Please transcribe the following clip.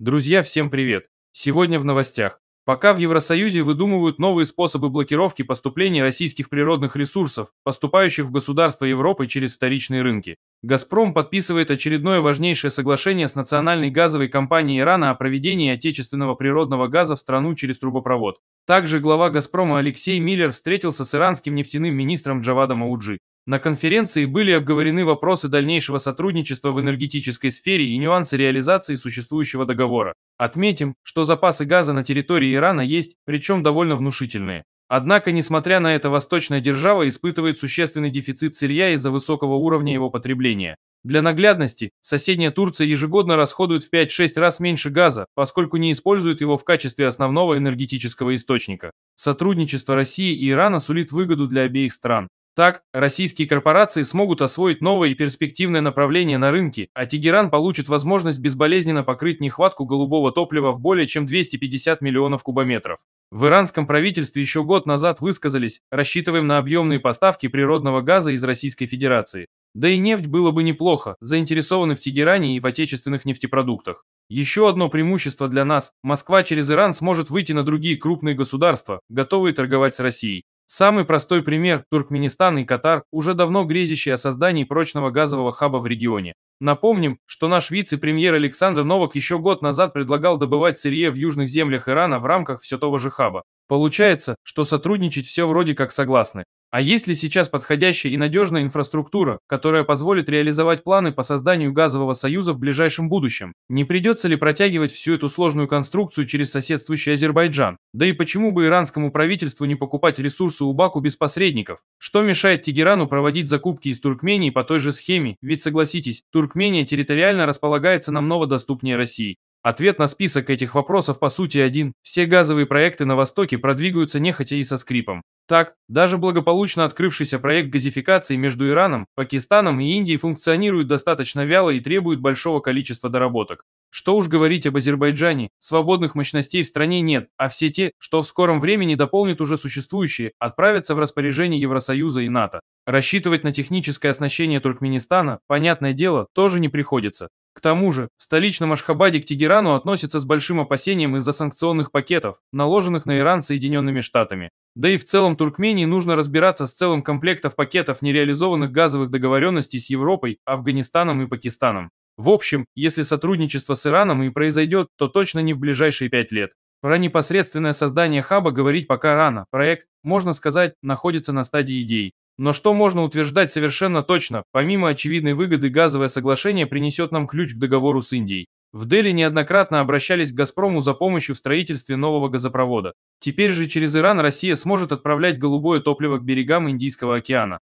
Друзья, всем привет! Сегодня в новостях. Пока в Евросоюзе выдумывают новые способы блокировки поступления российских природных ресурсов, поступающих в государства Европы через вторичные рынки, «Газпром» подписывает очередное важнейшее соглашение с национальной газовой компанией Ирана о проведении отечественного природного газа в страну через трубопровод. Также глава «Газпрома» Алексей Миллер встретился с иранским нефтяным министром Джавадом Ауджи. На конференции были обговорены вопросы дальнейшего сотрудничества в энергетической сфере и нюансы реализации существующего договора. Отметим, что запасы газа на территории Ирана есть, причем довольно внушительные. Однако, несмотря на это, восточная держава испытывает существенный дефицит сырья из-за высокого уровня его потребления. Для наглядности, соседняя Турция ежегодно расходует в 5-6 раз меньше газа, поскольку не использует его в качестве основного энергетического источника. Сотрудничество России и Ирана сулит выгоду для обеих стран. Так, российские корпорации смогут освоить новое и перспективное направление на рынке, а Тегеран получит возможность безболезненно покрыть нехватку голубого топлива в более чем 250 миллионов кубометров. В иранском правительстве еще год назад высказались, рассчитываем на объемные поставки природного газа из Российской Федерации. Да и нефть было бы неплохо, заинтересованы в Тегеране и в отечественных нефтепродуктах. Еще одно преимущество для нас – Москва через Иран сможет выйти на другие крупные государства, готовые торговать с Россией. Самый простой пример – Туркменистан и Катар, уже давно грезящие о создании прочного газового хаба в регионе. Напомним, что наш вице-премьер Александр Новак еще год назад предлагал добывать сырье в южных землях Ирана в рамках все того же хаба. Получается, что сотрудничать все вроде как согласны. А есть ли сейчас подходящая и надежная инфраструктура, которая позволит реализовать планы по созданию газового союза в ближайшем будущем? Не придется ли протягивать всю эту сложную конструкцию через соседствующий Азербайджан? Да и почему бы иранскому правительству не покупать ресурсы у Баку без посредников? Что мешает Тегерану проводить закупки из Туркмении по той же схеме? Ведь согласитесь, Туркмения территориально располагается намного доступнее России. Ответ на список этих вопросов по сути один. Все газовые проекты на Востоке продвигаются нехотя и со скрипом. Так, даже благополучно открывшийся проект газификации между Ираном, Пакистаном и Индией функционирует достаточно вяло и требует большого количества доработок. Что уж говорить об Азербайджане, свободных мощностей в стране нет, а все те, что в скором времени дополнят уже существующие, отправятся в распоряжение Евросоюза и НАТО. Рассчитывать на техническое оснащение Туркменистана, понятное дело, тоже не приходится. К тому же, в столичном Ашхабаде к Тегерану относятся с большим опасением из-за санкционных пакетов, наложенных на Иран Соединенными Штатами. Да и в целом Туркмении нужно разбираться с целым комплектом пакетов нереализованных газовых договоренностей с Европой, Афганистаном и Пакистаном. В общем, если сотрудничество с Ираном и произойдет, то точно не в ближайшие пять лет. Про непосредственное создание хаба говорить пока рано. Проект, можно сказать, находится на стадии идей. Но что можно утверждать совершенно точно, помимо очевидной выгоды газовое соглашение принесет нам ключ к договору с Индией. В Дели неоднократно обращались к «Газпрому» за помощью в строительстве нового газопровода. Теперь же через Иран Россия сможет отправлять голубое топливо к берегам Индийского океана.